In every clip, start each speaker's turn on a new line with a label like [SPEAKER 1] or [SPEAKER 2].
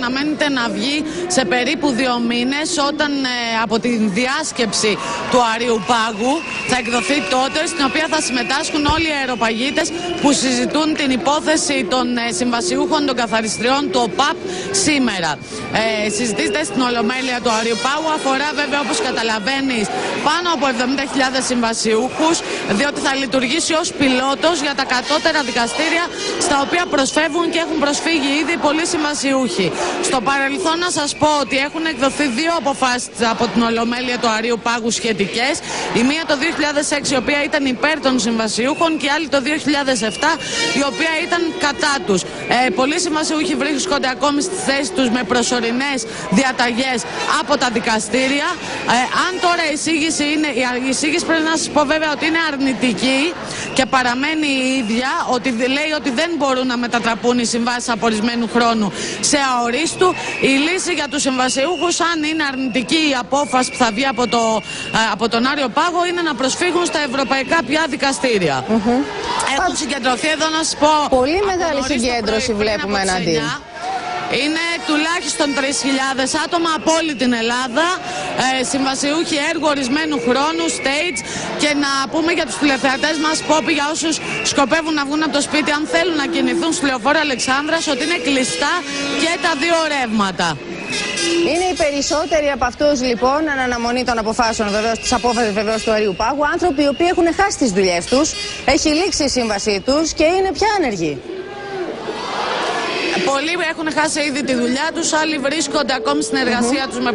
[SPEAKER 1] αναμένεται να βγει σε περίπου δύο μήνες όταν ε, από την διάσκεψη του Αρίου Πάγου θα εκδοθεί τότε στην οποία θα συμμετάσχουν όλοι οι αεροπαγίτες που συζητούν την υπόθεση των ε, συμβασιούχων των καθαριστριών του ΟΠΑΠ σήμερα. Ε, συζητήσετε στην Ολομέλεια του Αρίου Πάγου αφορά βέβαια όπως καταλαβαίνεις πάνω από 70.000 συμβασιούχους διότι θα λειτουργήσει ως πιλότος για τα κατώτερα δικαστήρια στα οποία προσφεύγουν και έχουν προσφύγει ήδη πολλοί συμβασιούχοι. Στο παρελθόν να σας πω ότι έχουν εκδοθεί δύο αποφάσεις από την Ολομέλεια του Αρίου Πάγου σχετικές. Η μία το 2006 η οποία ήταν υπέρ των συμβασιούχων και η άλλη το 2007 η οποία ήταν κατά τους. Ε, πολλοί συμβασιούχοι βρίσκονται ακόμη στη θέση τους με προσωρινές διαταγές από τα δικαστήρια. Ε, αν τώρα η εισήγηση είναι, η εισήγηση πρέπει να σας πω βέβαια ότι είναι αρνητική και παραμένει η ίδια, ότι λέει ότι δεν μπορούν να μετατραπούν οι συμβάσεις απορισμένου χρόνου σε αορίστου. Η λύση για τους συμβασιούχου, αν είναι αρνητική η απόφαση που θα βγει από, το, ε, από τον Άριο Πάγο, είναι να προσφύγουν στα ευρωπαϊκά πια δικαστήρια. Έχουν συγκεντρωθεί εδώ να σας πω.
[SPEAKER 2] Πολύ μεγάλη συγκέντρωση βλέπουμε εναντίον.
[SPEAKER 1] Είναι τουλάχιστον 3.000 άτομα από όλη την Ελλάδα, ε, συμβασιούχοι έργου ορισμένου χρόνου, stage και να πούμε για τους τηλεθεατές μας πόπι για όσους σκοπεύουν να βγουν από το σπίτι αν θέλουν να κινηθούν στο λεωφόρο Αλεξάνδρας ότι είναι κλειστά και τα δύο ρεύματα.
[SPEAKER 2] Είναι οι περισσότεροι από αυτούς λοιπόν, εν αναμονή των αποφάσεων βεβαίως, της απόφασης βεβαίως του Αρίου Πάγου, άνθρωποι οι οποίοι έχουν χάσει τις δουλειές τους, έχει λήξει η σύμβασή τους και είναι πια άνεργοι.
[SPEAKER 1] Πολλοί έχουν χάσει ήδη τη δουλειά τους, άλλοι βρίσκονται ακόμη στην εργασία τους με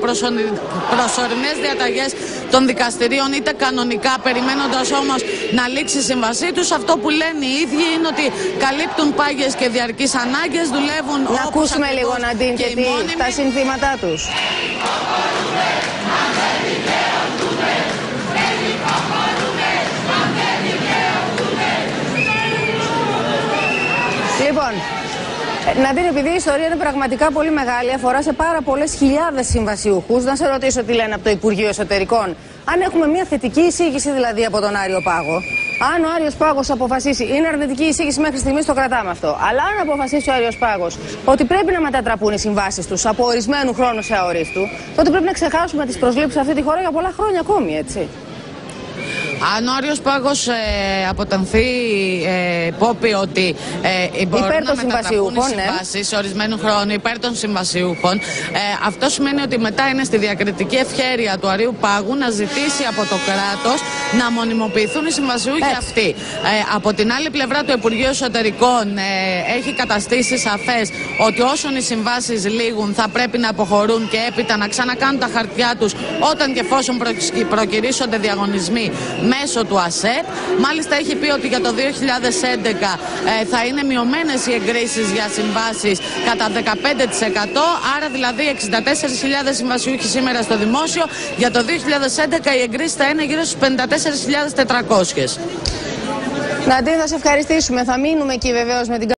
[SPEAKER 1] προσωρινές διαταγές των δικαστηρίων, είτε κανονικά, περιμένοντας όμως να λήξει η σύμβασή τους. Αυτό που λένε οι ίδιοι είναι ότι καλύπτουν πάγιες και διαρκείς ανάγκες, δουλεύουν
[SPEAKER 2] Να ακούσουμε λίγο, Ναντίν, και, και τα συνθήματά τους. Λοιπόν, να δείτε, επειδή η ιστορία είναι πραγματικά πολύ μεγάλη, αφορά σε πάρα πολλές χιλιάδες συμβασιούχους, να σε ρωτήσω τι λένε από το Υπουργείο Εσωτερικών. Αν έχουμε μια θετική εισήγηση δηλαδή από τον Άριο Πάγο, αν ο Άριος Πάγος αποφασίσει, είναι αρνητική εισήγηση μέχρι στιγμής, το κρατάμε αυτό. Αλλά αν αποφασίσει ο Άριος Πάγος ότι πρέπει να μετατραπούν οι συμβάσεις τους από ορισμένου χρόνου σε αορίστου, τότε πρέπει να ξεχάσουμε τις προσλήψεις σε αυτή τη χώρα για πολλά χρόνια ακόμη, έτσι.
[SPEAKER 1] Αν ο Άριος Πάγος ε, αποτανθεί ε, πόπι ότι ε, μπορούν
[SPEAKER 2] Υπέρ
[SPEAKER 1] να
[SPEAKER 2] των
[SPEAKER 1] μετατραπούν οι
[SPEAKER 2] συμβασιούχων, ναι.
[SPEAKER 1] συμβάσεις ορισμένου χρόνου υπέρ των συμβασιούχων, ε, αυτό σημαίνει ότι μετά είναι στη διακριτική ευχέρεια του Αρίου Πάγου να ζητήσει από το κράτος να μονιμοποιηθούν οι συμβασιούχοι
[SPEAKER 2] Έτσι.
[SPEAKER 1] αυτοί. Ε, από την άλλη πλευρά του Υπουργείου Εσωτερικών ε, έχει καταστήσει σαφές ότι όσον οι συμβάσεις λήγουν θα πρέπει να αποχωρούν και έπειτα να ξανακάνουν τα χαρτιά τους όταν και εφόσον προκυ- προκυρήσονται διαγωνισμοί μέσω του ΑΣΕΠ. Μάλιστα έχει πει ότι για το 2011 ε, θα είναι μειωμένες οι εγκρίσεις για συμβάσεις κατά 15%, άρα δηλαδή 64.000 συμβασιούχοι σήμερα στο δημόσιο. Για το 2011 οι εγκρίσεις θα είναι γύρω στους 54.400.
[SPEAKER 2] Ναντίν, θα σε ευχαριστήσουμε. Θα μείνουμε εκεί βεβαίως με την